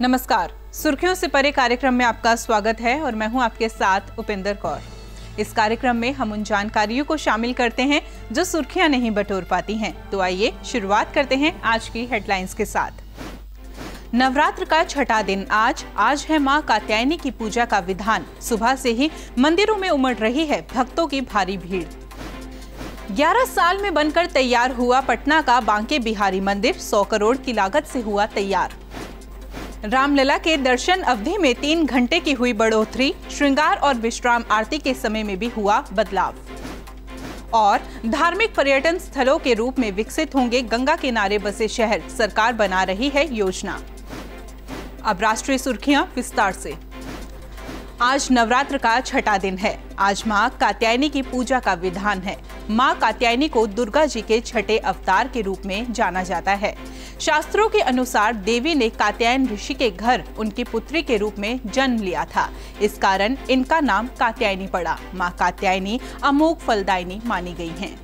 नमस्कार। सुर्खियों से परे कार्यक्रम में आपका स्वागत है और मैं हूँ आपके साथ उपेंद्र कौर। इस कार्यक्रम में हम उन जानकारियों को शामिल करते हैं जो सुर्खियाँ नहीं बटोर पाती हैं। तो आइए शुरुआत करते हैं आज की हेडलाइंस के साथ। नवरात्र का छठा दिन आज आज है माँ कात्यायनी की पूजा का विधान। सुबह से ही मंदिरों में उमड़ रही है भक्तों की भारी भीड़। 11 साल में बनकर तैयार हुआ पटना का बांके बिहारी मंदिर 100 करोड़ की लागत से हुआ तैयार। रामलला के दर्शन अवधि में तीन घंटे की हुई बढ़ोतरी, श्रृंगार और विश्राम आरती के समय में भी हुआ बदलाव। और धार्मिक पर्यटन स्थलों के रूप में विकसित होंगे गंगा किनारे बसे शहर, सरकार बना रही है योजना। अब राष्ट्रीय सुर्खियाँ विस्तार से। आज नवरात्र का छठा दिन है। आज माँ कात्यायनी की पूजा का विधान है। माँ कात्यायनी को दुर्गा जी के छठे अवतार के रूप में जाना जाता है। शास्त्रों के अनुसार देवी ने कात्यायन ऋषि के घर उनकी पुत्री के रूप में जन्म लिया था। इस कारण इनका नाम कात्यायनी पड़ा। माँ कात्यायनी अमोघ फलदायनी मानी गई हैं।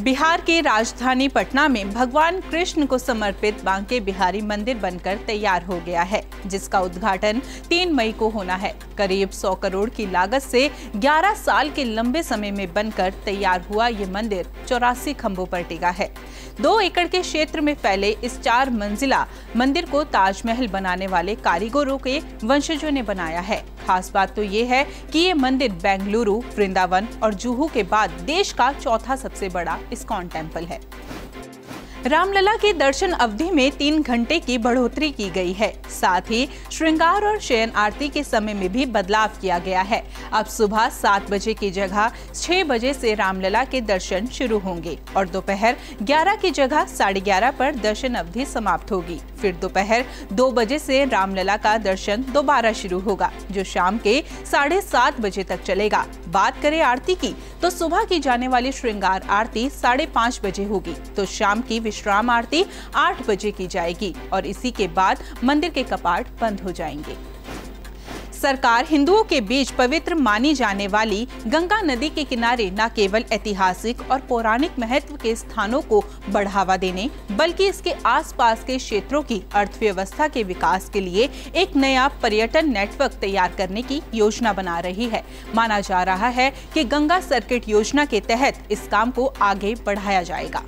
बिहार की राजधानी पटना में भगवान कृष्ण को समर्पित बांके बिहारी मंदिर बनकर तैयार हो गया है, जिसका उद्घाटन 3 मई को होना है। करीब 100 करोड़ की लागत से 11 साल के लंबे समय में बनकर तैयार हुआ ये मंदिर चौरासी खंभों पर टिका है। दो एकड़ के क्षेत्र में फैले इस चार मंजिला मंदिर को ताजमहल बनाने वाले कारीगरों के वंशजों ने बनाया है। खास बात तो ये है कि ये मंदिर बेंगलुरु, वृंदावन और जुहू के बाद देश का चौथा सबसे बड़ा इस्कॉन टेंपल है। रामलला के दर्शन अवधि में तीन घंटे की बढ़ोतरी की गई है। साथ ही श्रृंगार और शयन आरती के समय में भी बदलाव किया गया है। अब सुबह सात बजे की जगह, छह बजे से रामलला के दर्शन शुरू होंगे और दोपहर ग्यारह की जगह, साढ़े ग्यारह पर दर्शन अवधि समाप्त होगी। फिर दोपहर दो बजे से रामलला का दर्शन दोबारा शुरू होगा, जो शाम के साढ़े सात बजे तक चलेगा। बात करें आरती की तो सुबह की जाने वाली श्रृंगार आरती साढ़े पाँच बजे होगी तो शाम की विश्राम आरती आठ बजे की जाएगी और इसी के बाद मंदिर के कपाट बंद हो जाएँगे। सरकार हिंदुओं के बीच पवित्र मानी जाने वाली गंगा नदी के किनारे न केवल ऐतिहासिक और पौराणिक महत्व के स्थानों को बढ़ावा देने, बल्कि इसके आसपास के क्षेत्रों की अर्थव्यवस्था के विकास के लिए एक नया पर्यटन नेटवर्क तैयार करने की योजना बना रही है। माना जा रहा है कि गंगा सर्किट योजना के तहत इस काम को आगे बढ़ाया जाएगा।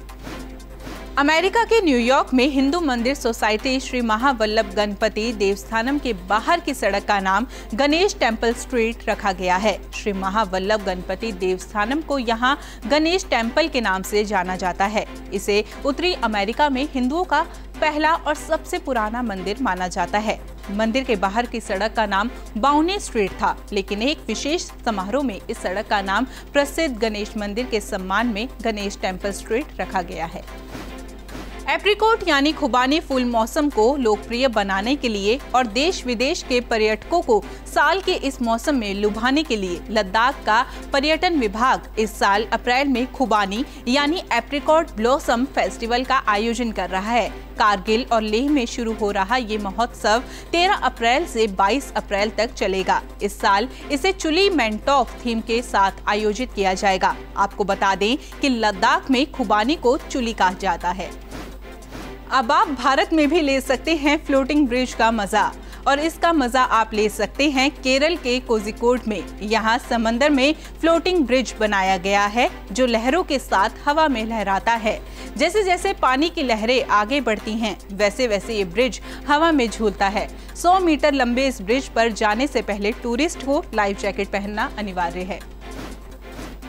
अमेरिका के न्यूयॉर्क में हिंदू मंदिर सोसाइटी श्री महावल्लभ गणपति देवस्थानम के बाहर की सड़क का नाम गणेश टेंपल स्ट्रीट रखा गया है। श्री महावल्लभ गणपति देवस्थानम को यहाँ गणेश टेंपल के नाम से जाना जाता है। इसे उत्तरी अमेरिका में हिंदुओं का पहला और सबसे पुराना मंदिर माना जाता है। मंदिर के बाहर की सड़क का नाम बाउने स्ट्रीट था, लेकिन एक विशेष समारोह में इस सड़क का नाम प्रसिद्ध गणेश मंदिर के सम्मान में गणेश टेंपल स्ट्रीट रखा गया है। एप्रिकोट यानी खुबानी फूल मौसम को लोकप्रिय बनाने के लिए और देश विदेश के पर्यटकों को साल के इस मौसम में लुभाने के लिए लद्दाख का पर्यटन विभाग इस साल अप्रैल में खुबानी यानी एप्रिकॉट ब्लॉसम फेस्टिवल का आयोजन कर रहा है। कारगिल और लेह में शुरू हो रहा ये महोत्सव 13 अप्रैल से 22 अप्रैल तक चलेगा। इस साल इसे चुली मेंटॉफ थीम के साथ आयोजित किया जाएगा। आपको बता दें कि लद्दाख में खुबानी को चुली कहा जाता है। अब आप भारत में भी ले सकते हैं फ्लोटिंग ब्रिज का मज़ा। और इसका मज़ा आप ले सकते हैं केरल के कोजिकोड में। यहाँ समंदर में फ्लोटिंग ब्रिज बनाया गया है, जो लहरों के साथ हवा में लहराता है। जैसे जैसे पानी की लहरें आगे बढ़ती हैं वैसे वैसे ये ब्रिज हवा में झूलता है। 100 मीटर लंबे इस ब्रिज पर जाने से पहले टूरिस्ट को लाइफ जैकेट पहनना अनिवार्य है।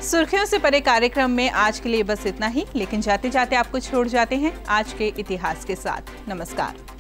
सुर्खियों से परे कार्यक्रम में आज के लिए बस इतना ही। लेकिन जाते जाते आपको छोड़ जाते हैं आज के इतिहास के साथ। नमस्कार।